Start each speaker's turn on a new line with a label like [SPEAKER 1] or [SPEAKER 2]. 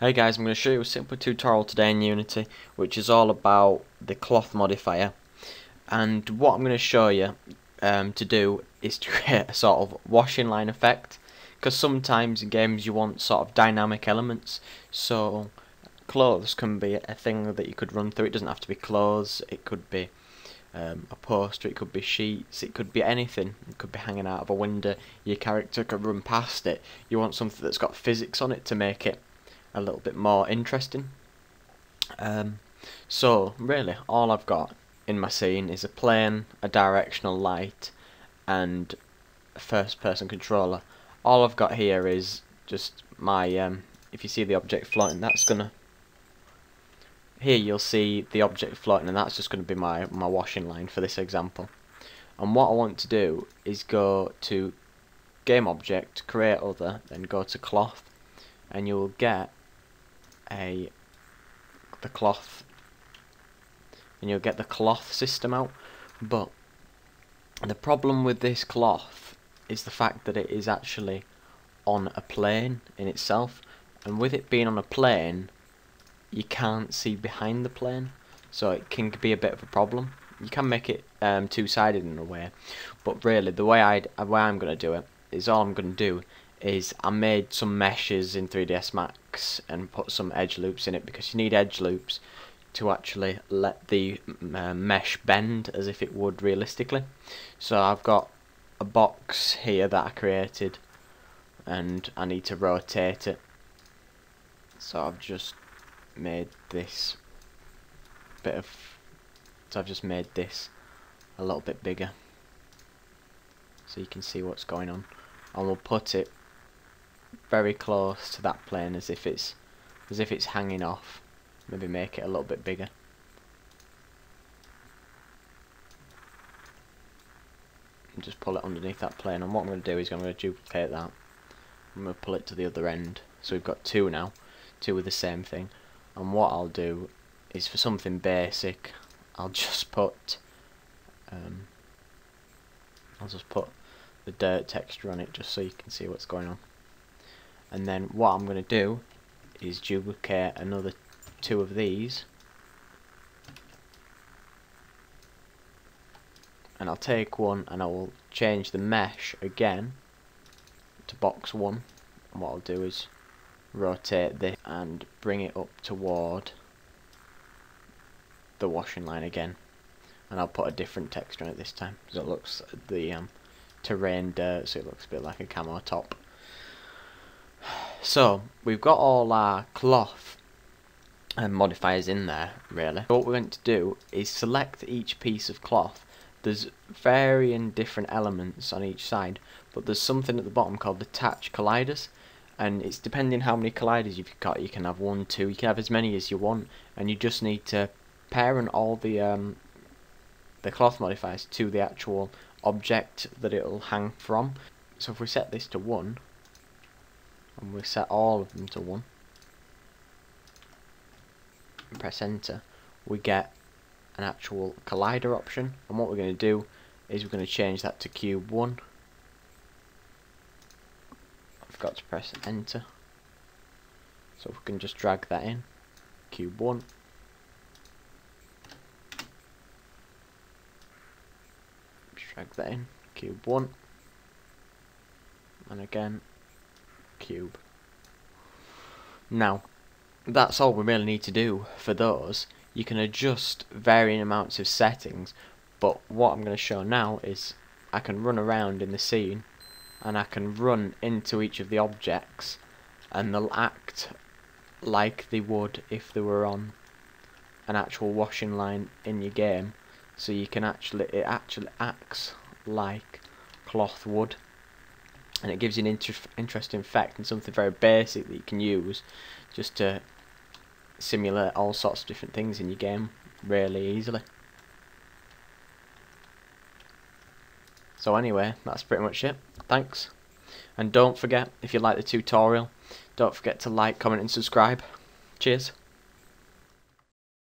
[SPEAKER 1] Hey guys, I'm going to show you a simple tutorial today in Unity which is all about the cloth modifier and what I'm going to show you um, to do is to create a sort of washing line effect because sometimes in games you want sort of dynamic elements so clothes can be a thing that you could run through, it doesn't have to be clothes, it could be um, a poster, it could be sheets, it could be anything. It could be hanging out of a window. Your character could run past it. You want something that's got physics on it to make it a little bit more interesting. Um, so really, all I've got in my scene is a plane, a directional light, and a first-person controller. All I've got here is just my. Um, if you see the object floating, that's gonna. Here you'll see the object floating, and that's just going to be my my washing line for this example. And what I want to do is go to game object, create other, then go to cloth, and you'll get a the cloth. And you'll get the cloth system out. But the problem with this cloth is the fact that it is actually on a plane in itself. And with it being on a plane you can't see behind the plane. So it can be a bit of a problem. You can make it um, two-sided in a way. But really the way I the way I'm going to do it is all I'm going to do is I made some meshes in 3ds Max and put some edge loops in it because you need edge loops to actually let the uh, mesh bend as if it would realistically. So I've got a box here that I created and I need to rotate it. So I've just made this bit of so I've just made this a little bit bigger so you can see what's going on and we'll put it very close to that plane as if it's as if it's hanging off. Maybe make it a little bit bigger. And just pull it underneath that plane. And what I'm going to do is I'm going to duplicate that. I'm going to pull it to the other end. So we've got two now. Two with the same thing. And what I'll do is for something basic, I'll just put um, I'll just put the dirt texture on it just so you can see what's going on and then what I'm going to do is duplicate another two of these. And I'll take one and I will change the mesh again to box one. And what I'll do is rotate this and bring it up toward the washing line again. And I'll put a different texture on it this time so it looks the um, terrain dirt so it looks a bit like a camo top so, we've got all our cloth and modifiers in there, really. What we're going to do is select each piece of cloth. There's varying different elements on each side, but there's something at the bottom called attach colliders, and it's depending how many colliders you've got. You can have one, two, you can have as many as you want, and you just need to parent all the um, the cloth modifiers to the actual object that it'll hang from. So if we set this to 1, and we set all of them to 1 and press enter. We get an actual collider option. And what we're going to do is we're going to change that to cube 1 I've got to press enter. So we can just drag that in. Cube 1 drag that in. Cube 1 and again cube. Now, that's all we really need to do for those. You can adjust varying amounts of settings, but what I'm going to show now is I can run around in the scene and I can run into each of the objects and they'll act like they would if they were on an actual washing line in your game so you can actually it actually acts like cloth would and it gives you an inter interesting effect and something very basic that you can use just to simulate all sorts of different things in your game really easily. So anyway, that's pretty much it. Thanks. And don't forget, if you like the tutorial, don't forget to like, comment and subscribe. Cheers.